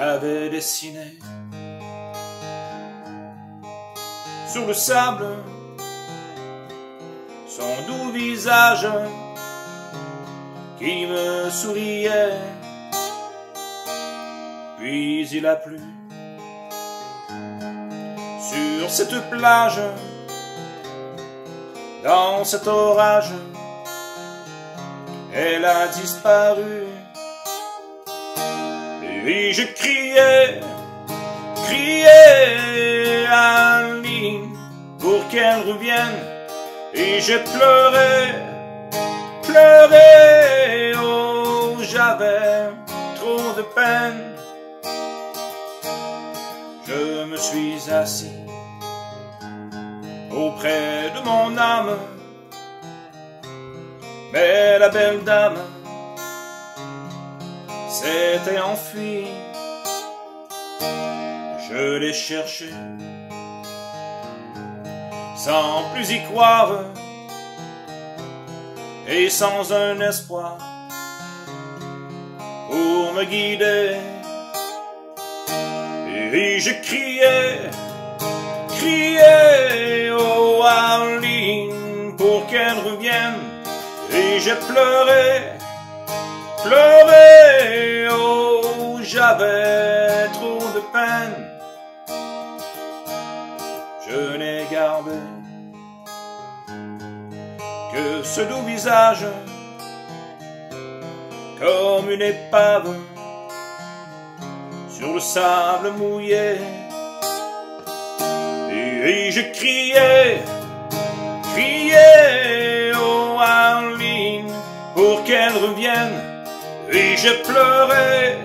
avait dessiné sur le sable son doux visage qui me souriait. Puis il a plu sur cette plage, dans cet orage, elle a disparu. Et je criais, criais à ligne pour qu'elle revienne. Et je pleurais, pleurais, oh j'avais trop de peine. Je me suis assis auprès de mon âme, mais la belle dame s'était enfuie. Je l'ai cherché sans plus y croire et sans un espoir pour me guider. Et je criais, criais, oh Arline, pour qu'elle revienne. Et je pleurais, pleurais, oh, j'avais trop de peine. Je n'ai gardé que ce doux visage, comme une épave sur le sable mouillé. Et je criais, criais, oh Arline, pour qu'elle revienne. Et je pleurais,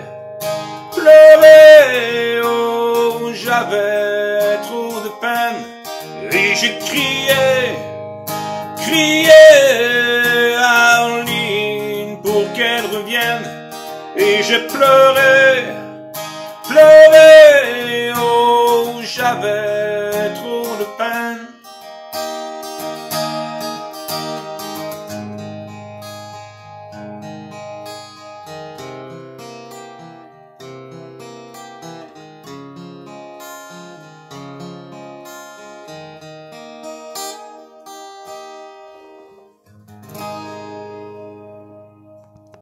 pleurais, oh j'avais trop de peine. Et je criais, criais, Arline, pour qu'elle revienne. Et je pleurais, pleurais, oh j'avais